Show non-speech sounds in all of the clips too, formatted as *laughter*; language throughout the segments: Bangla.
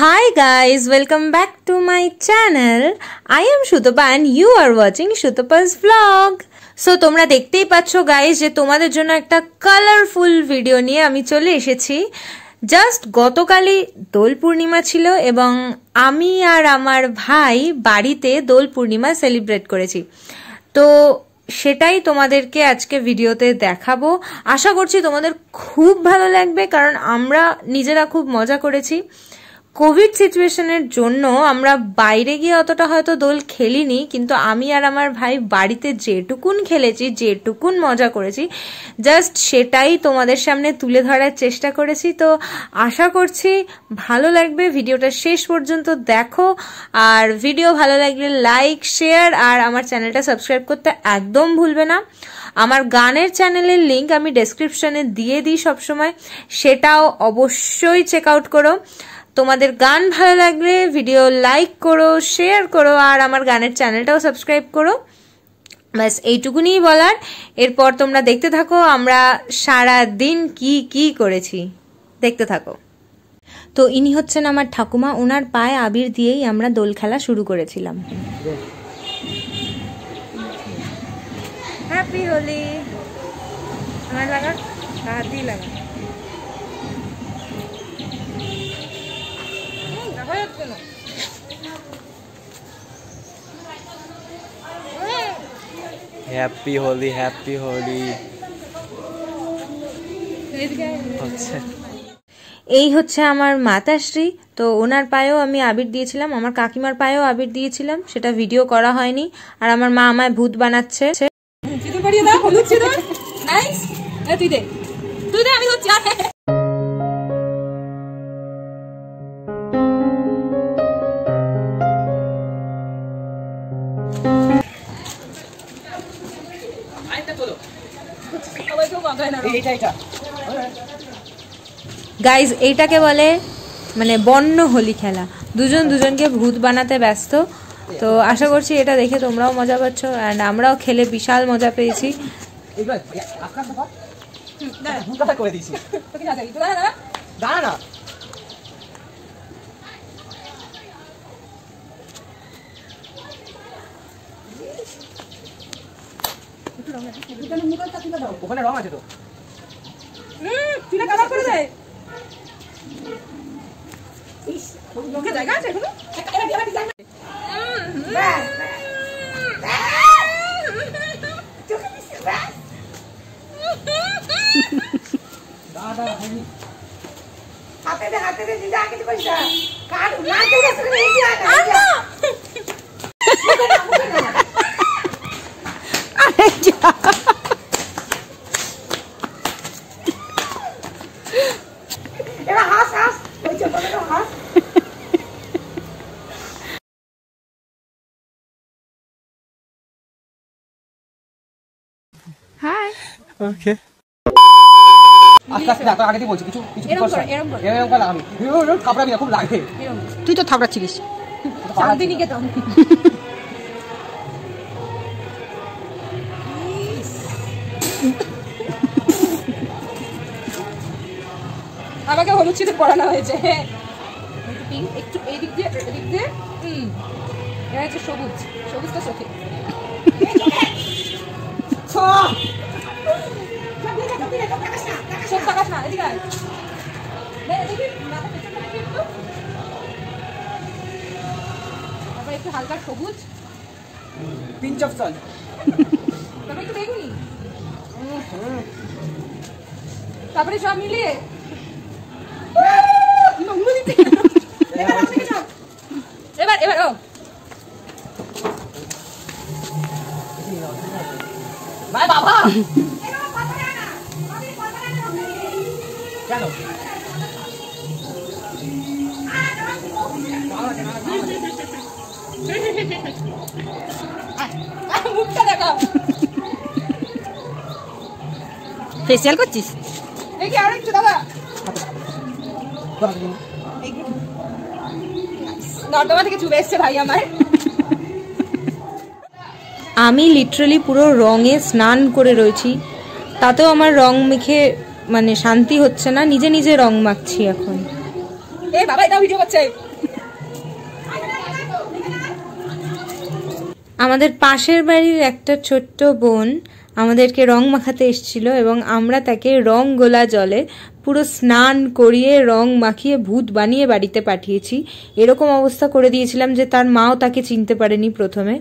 Hi guys, welcome back to my channel. I am Shutapa and you are watching Shutopa's vlog. So তোমরা দেখতেই পাচ্ছ গাইজ যে তোমাদের জন্য একটা কালারফুল ভিডিও নিয়ে আমি চলে এসেছি জাস্ট গতকালই দোল পূর্ণিমা ছিল এবং আমি আর আমার ভাই বাড়িতে দোল পূর্ণিমা সেলিব্রেট করেছি তো সেটাই তোমাদেরকে আজকে ভিডিওতে দেখাবো আশা করছি তোমাদের খুব ভালো লাগবে কারণ আমরা নিজেরা খুব মজা করেছি কোভিড সিচুয়েশনের জন্য আমরা বাইরে গিয়ে অতটা হয়তো দোল খেলিনি, কিন্তু আমি আর আমার ভাই বাড়িতে যেটুকুন খেলেছি, যেটুকুন মজা করেছি, জাস্ট সেটাই তোমাদের সামনে তুলে ধরার চেষ্টা করেছি। তো আশা করছি ভালো লাগবে, ভিডিওটা শেষ পর্যন্ত দেখো। আর ভিডিও ভালো লাগলে লাইক, শেয়ার আর আমার চ্যানেলটা সাবস্ক্রাইব করতে একদম ভুলবে না। আমার গানের চ্যানেলের লিঙ্ক আমি ডেসক্রিপশনে দিয়ে দিই সবসময়, সেটাও অবশ্যই চেক আউট করো। তোমাদের গান ভালো লাগলে ভিডিও লাইক করো শেয়ার করো, আর আমার গানের চ্যানেলটাও সাবস্ক্রাইব করো। ব্যাস এইটুকুনি বলার। এরপর তোমরা দেখতে থাকো, আমরা সারা দিন কি কি করেছি। দেখতে থাকো। তো ইনি হচ্ছেন আমার ঠাকুমা ওনার পায়ে আবির দিয়েই আমরা দোল খেলা শুরু করেছিলাম। হ্যাপি হোলি আমার লাগা হাত লাগা। হ্যাপি হোলি হ্যাপি হোলি এই হচ্ছে আমার মাতাশ্রী। তো ওনার পায়েও আমি আবির দিয়েছিলাম আমার কাকিমার পায়েও আবির দিয়েছিলাম সেটা ভিডিও করা হয়নি। আর আমার মা আমায় ভূত বানাচ্ছে। তুই দে তুই দে আমি গাইজ এইটাকে বলে মানে বন্য হোলি খেলা। দুজন দুজনকে ভূত বানাতে ব্যস্ত। তো আশা করছি এটা দেখে তোমরাও মজা পাচ্ছ অ্যান্ড আমরাও খেলে বিশাল মজা পেয়েছি। ওখানে রং আছে তো। তুই কালার করে দে। জায়গা আছে এখনও? হাতে দে হাতে দে দিদা আগে পয়সা কার না দিলে শুনে এই দিয়া না এবার হাস হাস ওই যে বলে হাস ওকে আস্তে আস্তে তো আগে বলছি কিছু কিছু এরম করছ কর, এরম এরকম করে আমি এরম কাপড় খুব লাগে। তুই তো থাবড়াচ্ছিলিস শান্তিনিকেতন। আমাকে হলুদ সিঁদুর পরানো হয়েছে। একটু pink, একটু এদিক দিয়ে এদিক দিয়ে হুম। এটা হচ্ছে সবুজ সবুজটা চোখে একটু। হালকা সবুজ। পিঞ্চ অফ সল তারপরে একটু বেগুনি। তারপরে সব মিলিয়ে ফেসিয়াল করছিস? দেখি আর একটু দাদা। নর্দমা থেকে চুবে এসছে ভাই আমার। আমি লিটারালি পুরো রঙে স্নান করে রয়েছি। তাতেও আমার রং মেখে মানে শান্তি হচ্ছে না নিজে নিজে রং মাখছি এখন। এ বাবা এটা ভিডিও করছে। আমাদের পাশের বাড়ির একটা ছোট্ট বোন আমাদেরকে রং মাখাতে এসেছিল এবং আমরা তাকে রং গোলা জলে পুরো স্নান করিয়ে রং মাখিয়ে ভূত বানিয়ে বাড়িতে পাঠিয়েছি। এরকম অবস্থা করে দিয়েছিলাম যে তার মাও তাকে চিনতে পারেনি প্রথমে।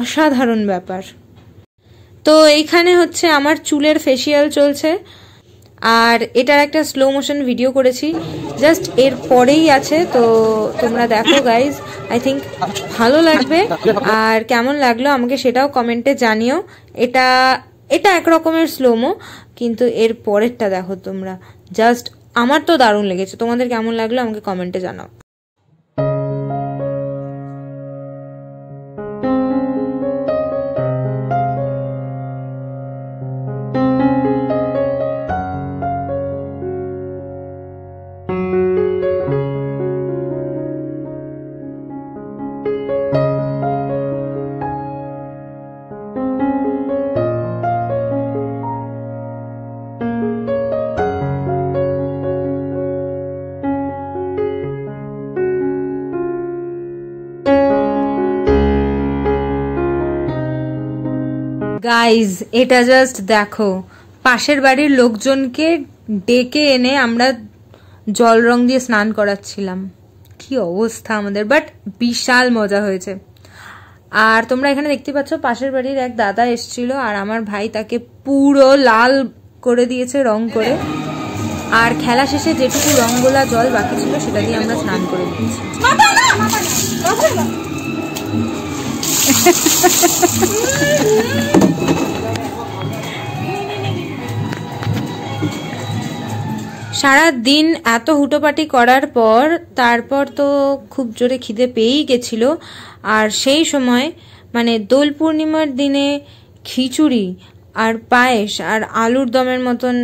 অসাধারণ ব্যাপার। তো এইখানে হচ্ছে আমার চুলের ফেসিয়াল চলছে। আর এটার একটা স্লো মোশন ভিডিও করেছি। জাস্ট এর পরেই আছে, তো তোমরা দেখো গাইজ আই থিঙ্ক ভালো লাগবে। আর কেমন লাগল আমাকে সেটাও কমেন্টে জানিও। এটা এটা এক রকমের স্লোমো কিন্তু এর পরেরটা দেখো তোমরা। জাস্ট আমার তো দারুণ লেগেছে। তোমাদের কেমন লাগল আমাকে কমেন্টে জানাও। গাইজ এটা জাস্ট দেখো। পাশের বাড়ির লোকজনকে ডেকে এনে আমরা জল রং দিয়ে স্নান করাচ্ছিলাম। কি অবস্থা আমাদের বাট বিশাল মজা হয়েছে। আর তোমরা এখানে দেখতে পাচ্ছ পাশের বাড়ির এক দাদা এসছিল আর আমার ভাই তাকে পুরো লাল করে দিয়েছে রং করে। আর খেলা শেষে যেটুকু রঙ্গোলা জল বাকি ছিল সেটা দিয়ে আমরা স্নান করে দিয়েছি। *laughs* সারা দিন এত হুটোপাটি করার পর, তারপর তো খুব জোরে খিদে পেয়েই গেছিল। আর সেই সময় মানে দোল পূর্ণিমার দিনে খিচুড়ি আর পায়েস আর আলুর দমের মতন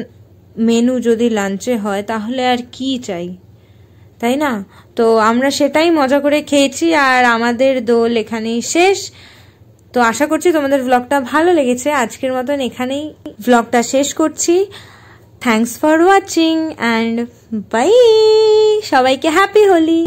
মেনু যদি লাঞ্চে হয়, তাহলে আর কি চাই? তাই না? তো আমরা সেটাই মজা করে খেয়েছি আর আমাদের দোল এখানেই শেষ। তো আশা করছি তোমাদের ব্লগটা ভালো লেগেছে। আজকের মতন এখানেই ব্লগটা শেষ করছি। thanks for watching and bye সবাইকে হ্যাপি হোলি